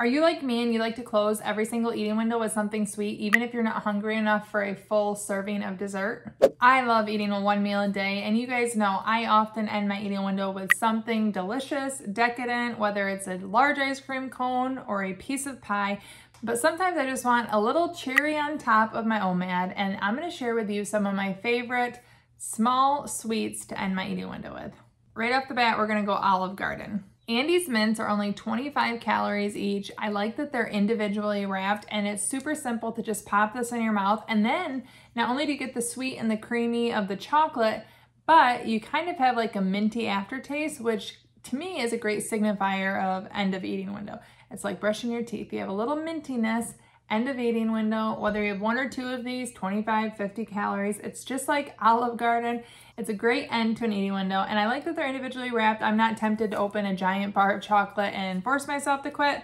Are you like me and you like to close every single eating window with something sweet, even if you're not hungry enough for a full serving of dessert? I love eating one meal a day, and you guys know I often end my eating window with something delicious, decadent, whether it's a large ice cream cone or a piece of pie. But sometimes I just want a little cherry on top of my OMAD, and I'm gonna share with you some of my favorite small sweets to end my eating window with. Right off the bat, we're gonna go Olive Garden. Andes mints are only 25 calories each. I like that they're individually wrapped and it's super simple to just pop this in your mouth. And then not only do you get the sweet and the creamy of the chocolate, but you kind of have like a minty aftertaste, which to me is a great signifier of end of eating window. It's like brushing your teeth. You have a little mintiness end of eating window, whether you have one or two of these, 25, 50 calories. It's just like Olive Garden. It's a great end to an eating window. And I like that they're individually wrapped. I'm not tempted to open a giant bar of chocolate and force myself to quit.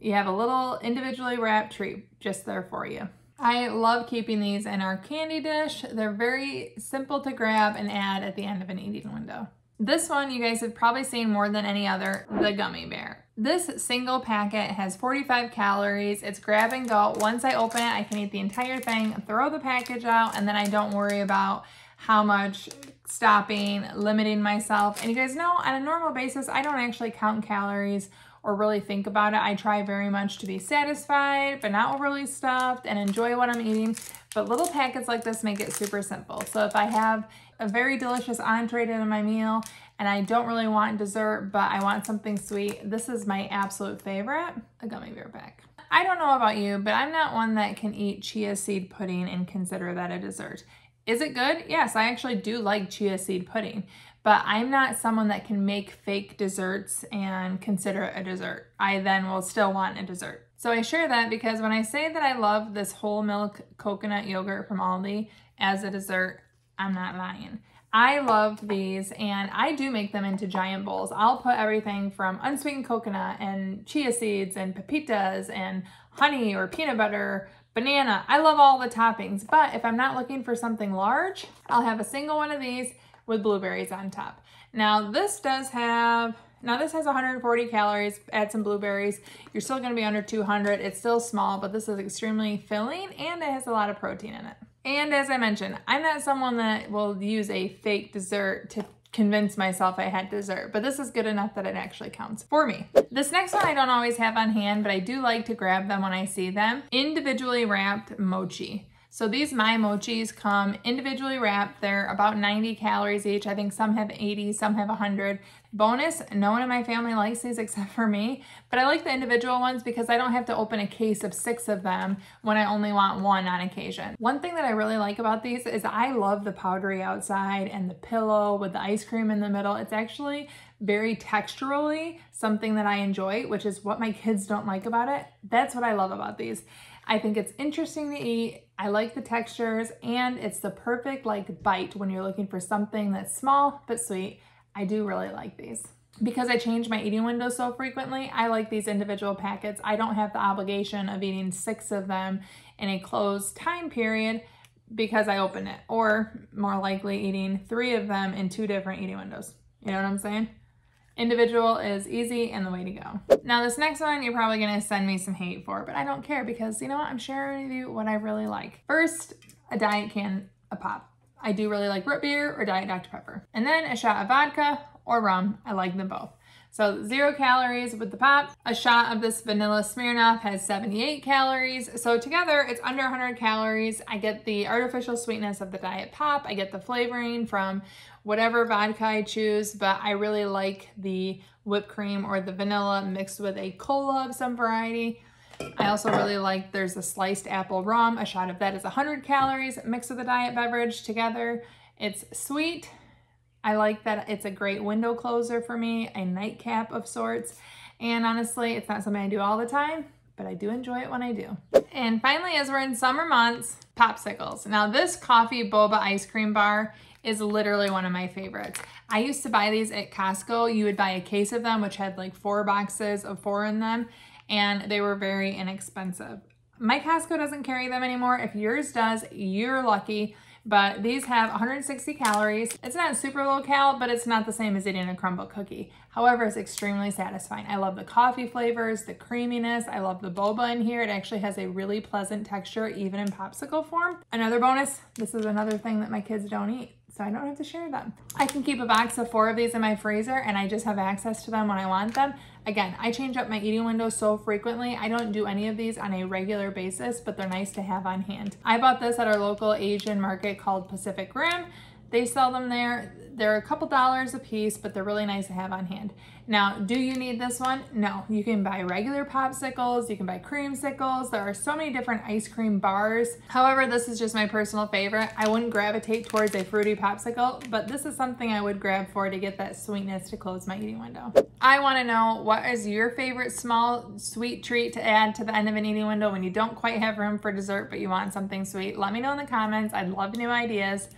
You have a little individually wrapped treat just there for you. I love keeping these in our candy dish. They're very simple to grab and add at the end of an eating window. This one you guys have probably seen more than any other, the gummy bear. This single packet has 45 calories. It's grab and go. Once I open it, I can eat the entire thing, throw the package out, and then I don't worry about how much stopping, limiting myself. And you guys know on a normal basis, I don't actually count calories or really think about it. I try very much to be satisfied, but not overly stuffed and enjoy what I'm eating. But little packets like this make it super simple. So if I have a very delicious entree in my meal and I don't really want dessert, but I want something sweet, this is my absolute favorite, a gummy bear pack. I don't know about you, but I'm not one that can eat chia seed pudding and consider that a dessert. Is it good? Yes, I actually do like chia seed pudding, but I'm not someone that can make fake desserts and consider it a dessert. I then will still want a dessert. So I share that because when I say that I love this whole milk coconut yogurt from Aldi as a dessert, I'm not lying. I love these and I do make them into giant bowls. I'll put everything from unsweetened coconut and chia seeds and pepitas and honey or peanut butter, banana. I love all the toppings, but if I'm not looking for something large, I'll have a single one of these with blueberries on top. Now this does have, now this has 140 calories, add some blueberries. You're still gonna be under 200. It's still small, but this is extremely filling and it has a lot of protein in it. And as I mentioned, I'm not someone that will use a fake dessert to convince myself I had dessert, but this is good enough that it actually counts for me. This next one I don't always have on hand, but I do like to grab them when I see them. Individually wrapped mochi. So these My Mochis come individually wrapped. They're about 90 calories each. I think some have 80, some have 100. Bonus, no one in my family likes these except for me, but I like the individual ones because I don't have to open a case of six of them when I only want one on occasion. One thing that I really like about these is I love the powdery outside and the pillow with the ice cream in the middle. It's actually very texturally something that I enjoy, which is what my kids don't like about it. That's what I love about these. I think it's interesting to eat. I like the textures and it's the perfect like bite when you're looking for something that's small but sweet. I do really like these. Because I change my eating window so frequently, I like these individual packets. I don't have the obligation of eating six of them in a closed time period because I open it, or more likely eating three of them in two different eating windows. You know what I'm saying? Individual is easy and the way to go. Now this next one, you're probably gonna send me some hate for, but I don't care because you know what? I'm sharing with you what I really like. First, a diet can of pop. I do really like root beer or Diet Dr. Pepper. And then a shot of vodka or rum. I like them both. So zero calories with the pop. A shot of this vanilla Smirnoff has 78 calories. So together it's under 100 calories. I get the artificial sweetness of the diet pop. I get the flavoring from whatever vodka I choose, but I really like the whipped cream or the vanilla mixed with a cola of some variety. I also really like, there's a sliced apple rum. A shot of that is 100 calories mixed with a diet beverage together. It's sweet, I like that it's a great window closer for me, a nightcap of sorts. And honestly, it's not something I do all the time, but I do enjoy it when I do. And finally, as we're in summer months, popsicles. Now this coffee boba ice cream bar is literally one of my favorites. I used to buy these at Costco. You would buy a case of them, which had like four boxes of four in them, and they were very inexpensive. My Costco doesn't carry them anymore. If yours does, you're lucky but these have 160 calories. It's not super low cal, but it's not the same as eating a Crumbl cookie. However, it's extremely satisfying. I love the coffee flavors, the creaminess. I love the boba in here. It actually has a really pleasant texture, even in popsicle form. Another bonus, this is another thing that my kids don't eat so I don't have to share them. I can keep a box of four of these in my freezer and I just have access to them when I want them. Again, I change up my eating window so frequently. I don't do any of these on a regular basis, but they're nice to have on hand. I bought this at our local Asian market called Pacific Rim. They sell them there. They're a couple dollars a piece, but they're really nice to have on hand. Now, do you need this one? No, you can buy regular popsicles, you can buy creamsicles. There are so many different ice cream bars. However, this is just my personal favorite. I wouldn't gravitate towards a fruity popsicle, but this is something I would grab for to get that sweetness to close my eating window. I wanna know what is your favorite small sweet treat to add to the end of an eating window when you don't quite have room for dessert, but you want something sweet. Let me know in the comments. I'd love new ideas.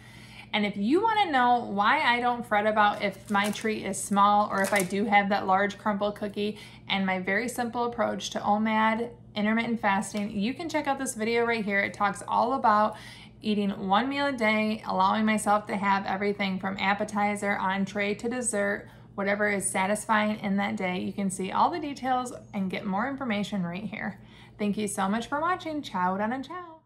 And if you wanna know why I don't fret about if my treat is small or if I do have that large Crumbl cookie and my very simple approach to OMAD intermittent fasting, you can check out this video right here. It talks all about eating one meal a day, allowing myself to have everything from appetizer, entree to dessert, whatever is satisfying in that day. You can see all the details and get more information right here. Thank you so much for watching. Ciao, and ciao.